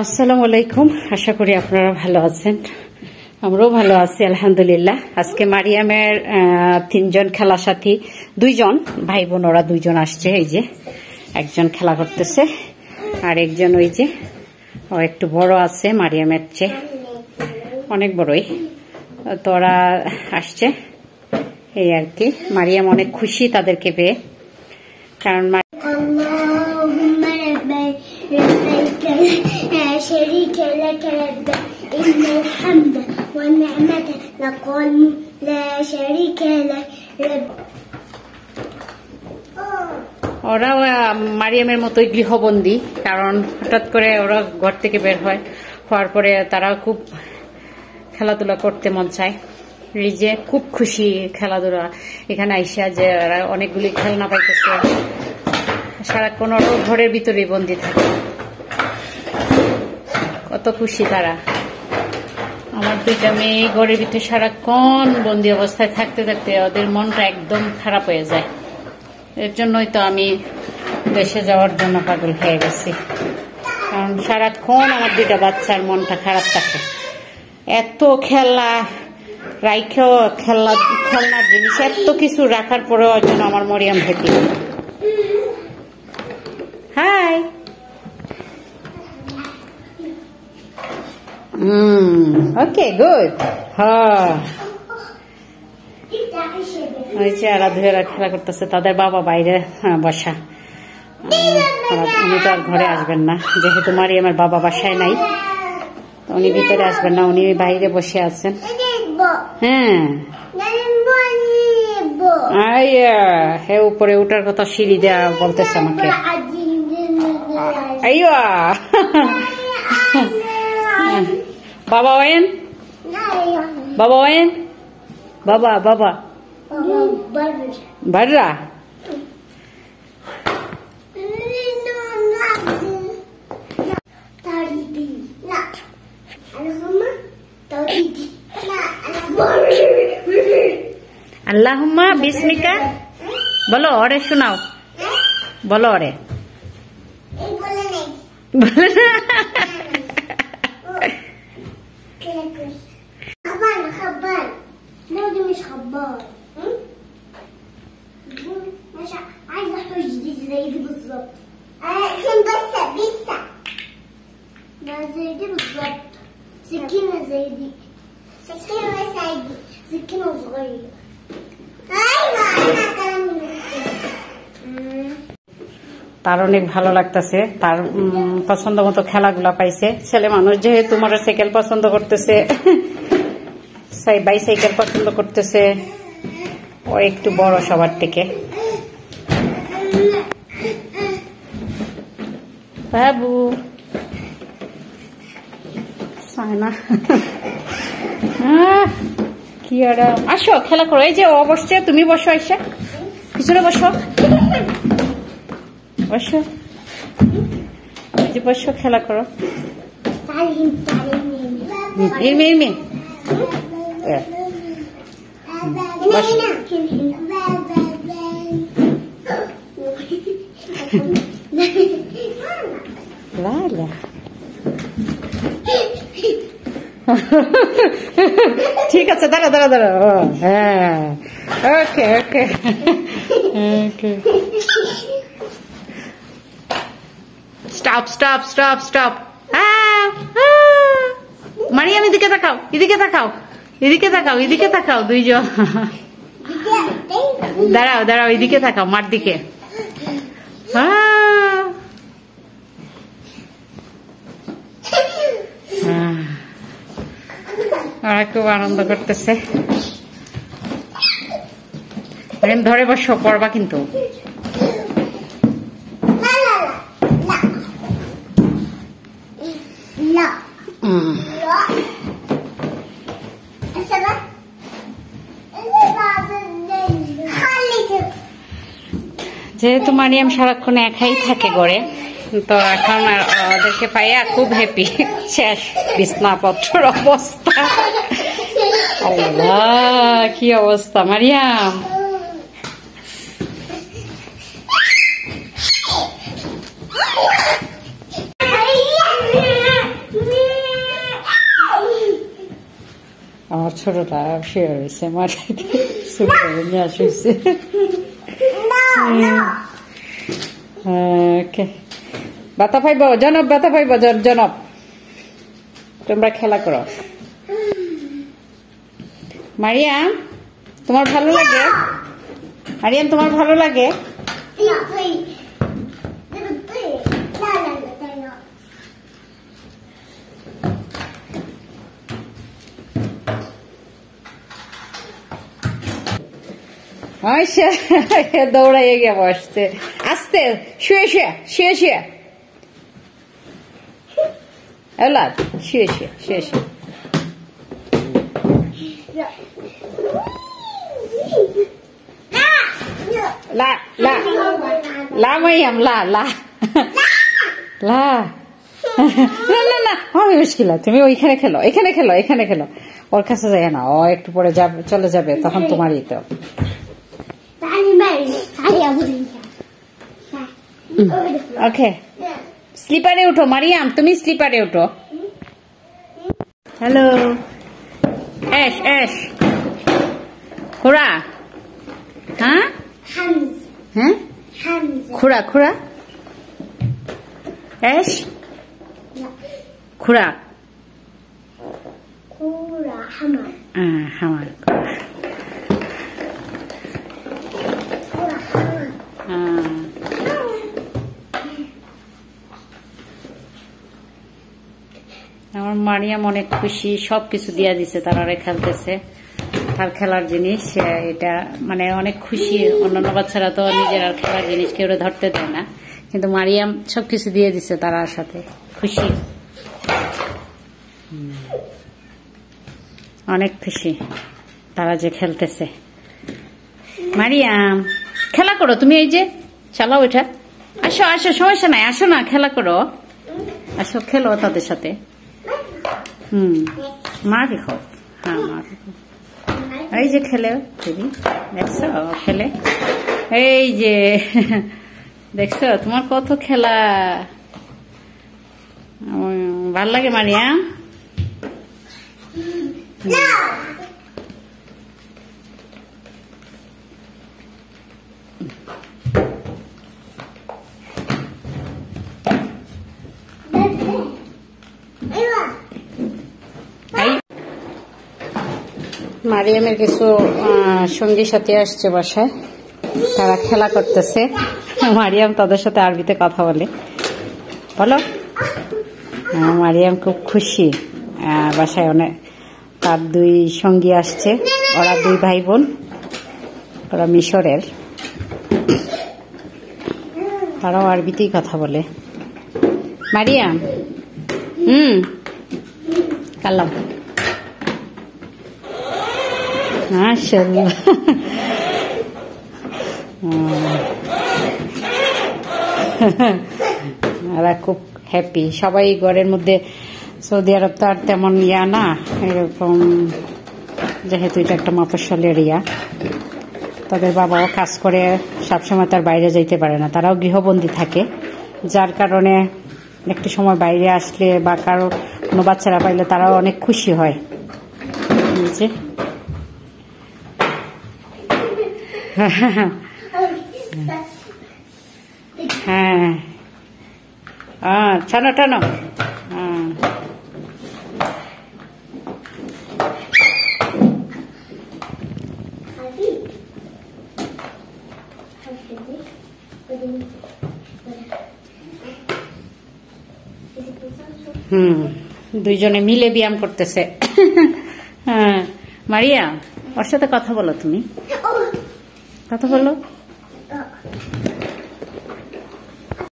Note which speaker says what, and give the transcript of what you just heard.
Speaker 1: আসসালামু আলাইকুম। আশা করি আপনারা ভালো আছেন। আমরাও ভালো আছি, আলহামদুলিল্লাহ। আজকে মারিয়ামের তিনজন খেলা সাথী, দুইজন ভাই বোন ওরা দুইজন আসছে, এই যে একজন খেলা করতেছে, আর একজন ওই যে, ও একটু বড় আছে, মারিয়ামের চেয়ে অনেক বড়ই। তো ওরা আসছে, এই আর কি। মারিয়াম অনেক খুশি তাদেরকে পেয়ে, কারণ
Speaker 2: إن الحمد والنعمة لك والملك لا شريك لك لبيك
Speaker 1: ওরাও আহ, মারিয়ামের মতোই গৃহবন্দী কারণ হঠাৎ করে ওরা ঘর থেকে বের হয় হওয়ার পরে তারা খুব খেলাধুলা করতে মন চায় এই যে খুব খুশি খেলাধুলা এখানে আইসা যে ওরা অনেকগুলি খেলনা পাইতেছে সারাক্ষণ ওরাও ঘরের ভিতরেই বন্দি থাকে কত খুশি তারা আমার দুইটা মেয়ে ঘরের ভিতরে সারাক্ষণ বন্দি অবস্থায় থাকতে থাকতে ওদের মনটা একদম খারাপ হয়ে যায়। এর জন্যই তো আমি দেশে যাওয়ার জন্য পাগল হয়ে গেছি। কারণ সারাক্ষণ আমার দুইটা বাচ্চার মনটা খারাপ থাকে। এত খেলা রাইখেও খেলনা, খেলনার জিনিস, এত কিছু রাখার পরেও জন্য আমার মরিয়াম হ্যাপি হুম ওকে গুড হ্যাঁ ওই যে আরাধুয়েরা খেলা করতেছে। তাদের বাবা বাইরে হ্যাঁ, বসা। উনি তো আর ঘরে আসবেন না যেহেতু মারিয়ামের বাবা বাসায় নাই। তো উনি ভিতরে আসবেন না উনি বাইরে বসে আছেন। হ্যাঁ। আইয়া হে উপরে উঠার কথা সিঁড়ি দেয়া বলতেছে আমাকে। আইয়া বাবা ওয়েন বাবা ওয়েন বাবা বাবা। বাড়রা? আল্লাহমা বিসমিকা। বলো ওরে শোনাও। বলো ওরে বলো না।
Speaker 2: خبر خبر لا دي مش خبار م? مش ع- عايزه احوش دي زي دي بالظبط عشان بس لسه ما زي دي بالظبط سكينه زي دي سكينه زي دي سكينه صغيره ايوه انا كلام
Speaker 1: তার অনেক ভালো লাগতেছে তার উম, পছন্দ মতো খেলাগুলা পাইছে ছেলে মানুষ যেহেতু মোটরসাইকেল পছন্দ করতেছে সাই বাইসাইকেল পছন্দ করতেছে। ও একটু বড় সবার থেকে। বাবু। সায়না। কি আর আসো খেলা করো। এই যে ও বসছে তুমি বসো এসে পিছনে বসো। বসো। যে বসো খেলা করো। ইরমি ইরমি লা ঠিক আছে দাঁড়া দাঁড়া দাঁড়া। হ্যাঁ। Okay okay. Okay. Stop stop stop stop. Mariam এদিকে দেখাও এদিকে তাকাও। এদিকে তাকাও এদিকে তাকাও দুইজন। দাঁড়াও দাঁড়াও এদিকে তাকাও মার দিকে। আহ, আহ। ওরা খুব আনন্দ করতেছে। ধরে বসো পড়বা কিন্তু।
Speaker 2: لا
Speaker 1: যেহেতু মারিয়াম সারাক্ষণ একাই থাকে গড়ে তো এখন ওদেরকে পাইয়া খুব হ্যাপি শেষ, বিছনাপত্রর অবস্থা। কি অবস্থা, মারিয়াম? আমার ছোটটা শেয়ার হয়েছে মারিয়া নিয়ে আসছে ওকে বাতা পাইব, জনব, বাতা পাইব, জন- জনব। তোমরা খেলা করো। মারিয়াম, তোমার ভালো লাগে? মারিয়াম, তোমার ভালো লাগে? দৌড়াইয়ে গিয়ে বসছে। আস্তে, শুয়ে শুয়ে শুয়ে শুয়ে। শুয়ে শুয়ে লা লা লা মাইয়াম, লা লা। লা। না না না হবে মুশকিল তুমি ওইখানে খেলো, এখানে খেলো এখানে খেলো। ওর কাছে যায় না ও একটু পরে যাবে, চলে যাবে, তখন তোমারই তো। ওকে. স্লিপারে উঠো মারিয়াম তুমি স্লিপারে উঠো হ্যালো এস এস খুড়া হ্যাঁ. হ্যাঁ. খুড়া খুড়া এস. খুড়া
Speaker 2: Kura. Hammer.
Speaker 1: হ্যাঁ আমার মারিয়াম অনেক খুশি সব কিছু দিয়া দিছে, তারা খেলতেছে তার খেলার জিনিস এটা মানে অনেক খুশি। অন্যান্য বাচ্চারা তো নিজের আর খেলার জিনিস কেউ ধরতে দেয় না। কিন্তু মারিয়াম সব কিছু দিয়ে দিছে তারার সাথে। খুশি। অনেক খুশি তারা যে খেলতেছে। মারিয়াম, খেলা করো তুমি এই যে, চালাও এটা। আসো আসো, সমস্যা নাই, আসো না, খেলা করো। আসো, খেলো তাদের সাথে। হুম। মা রেখো হ্যাঁ মা রেখো এই যে খেলে তুমি দেখছ? খেলে। এই যে, দেখছ? তোমার কত খেলা। ভালো লাগে মারিয়াম মারিয়ামের কিছু সঙ্গী সাথী আসছে বাসায়। তারা খেলা করতেছে। মারিয়াম তাদের সাথে আরবিতে কথা বলে। বলো। মারিয়াম খুব খুশি। বাসায় অনেক, তার দুই সঙ্গী আসছে। ওরা দুই ভাই বোন ওরা মিশরের। তারাও আরবিতেই কথা বলে। মারিয়াম। হুম। কালাম মাশাল্লাহ খুব হ্যাপি সবাই ঘরের মধ্যে সৌদি আরব তো আর তেমন ইয়া না, এরকম যেহেতু এটা একটা মফস্বল এরিয়া তাদের বাবাও কাজ করে, সবসময় তার বাইরে যাইতে পারে না। তারাও গৃহবন্দী থাকে, যার কারণে একটু সময় বাইরে আসলে বা কারও কোনো বাচ্চারা পাইলে তারাও অনেক খুশি হয়। যে। হ্যাঁ হ্যাঁ টানো টানো হুম, দুইজনে মিলে ব্যায়াম করতেছে হ্যাঁ মারিয়া, ওর সাথে কথা বলো তুমি. কথা বলো
Speaker 2: Oh.